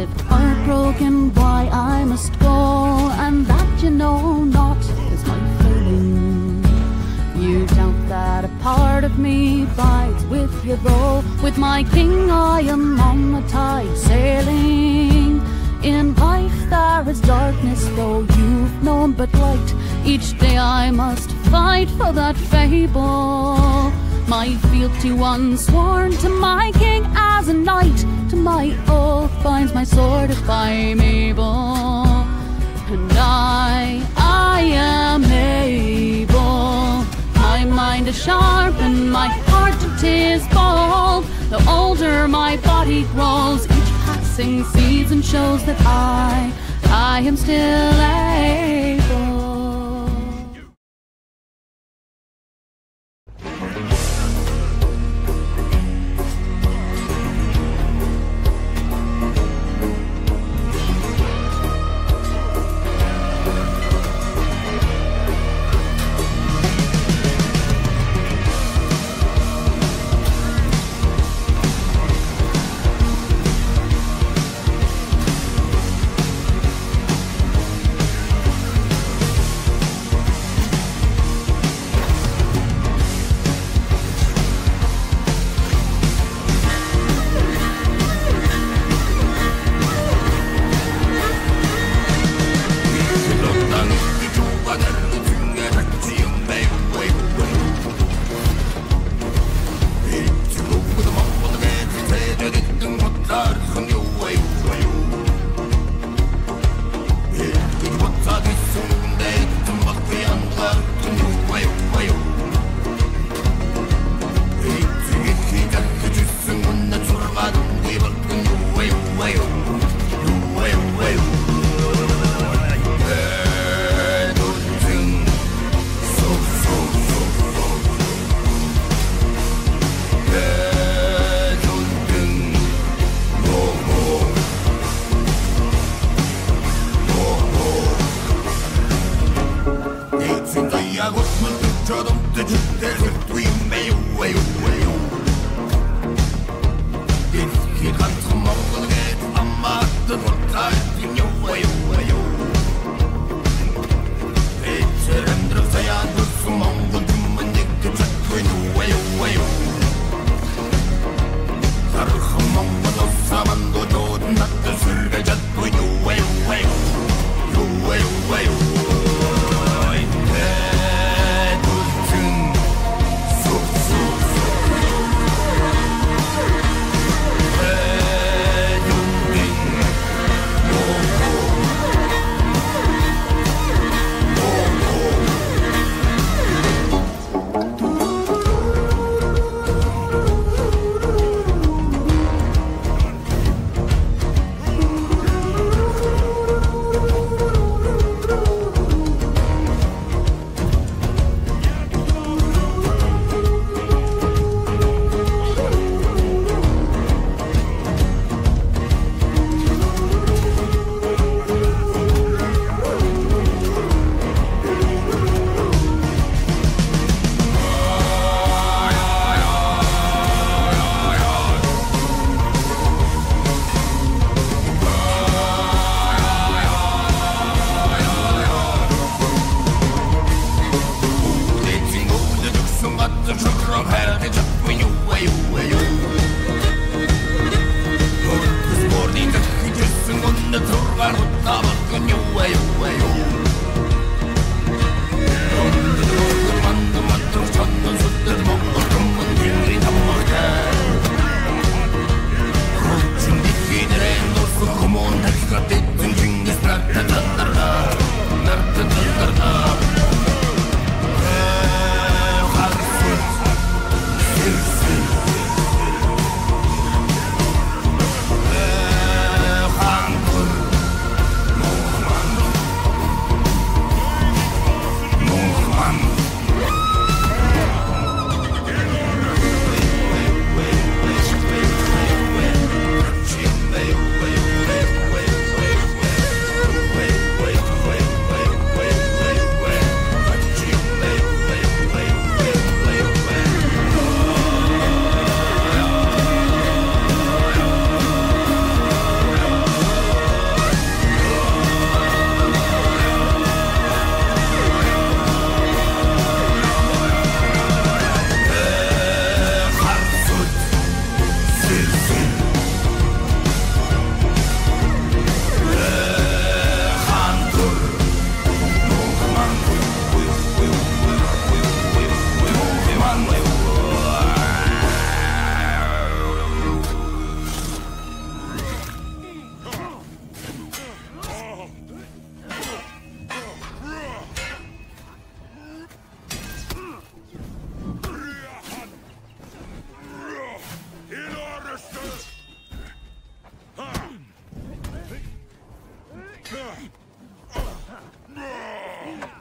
if heartbroken, why I must go, and that you know not is my failing. You doubt that a part of me bides with you, though. With my king, I am on the tide sailing. In life, there is darkness, though you've known but light. Each day I must fight for that fable. My fealty once sworn to my king as a knight. To my oath binds my sword if I'm able. And I, I am able. My mind is sharp and my heart it is bold. The older my body grows, each passing season shows that I, I am still No!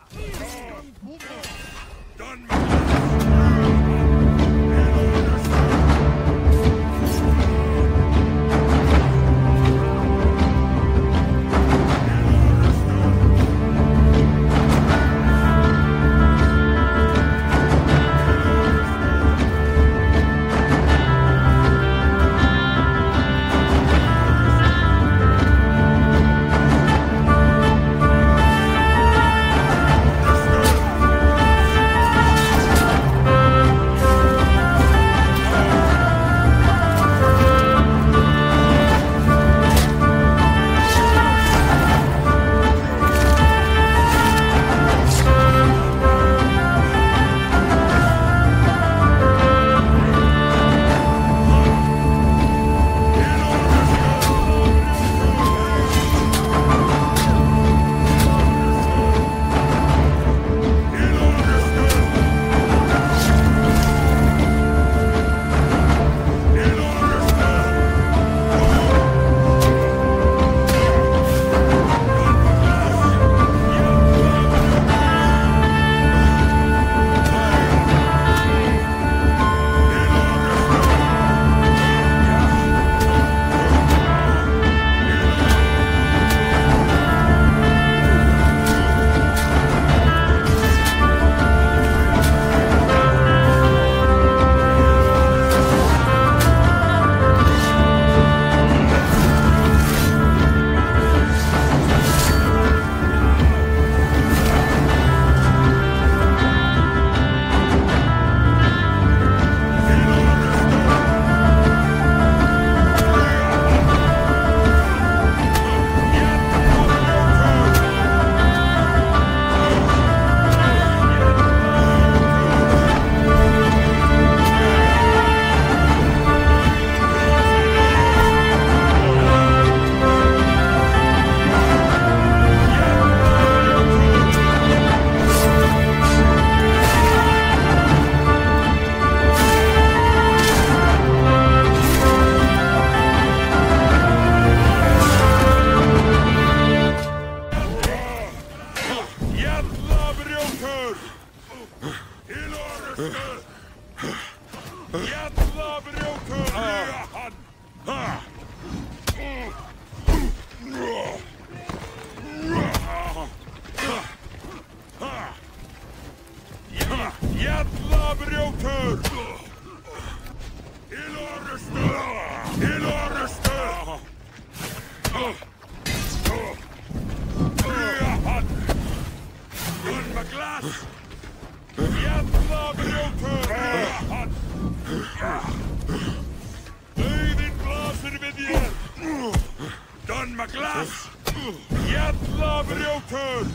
Brokor!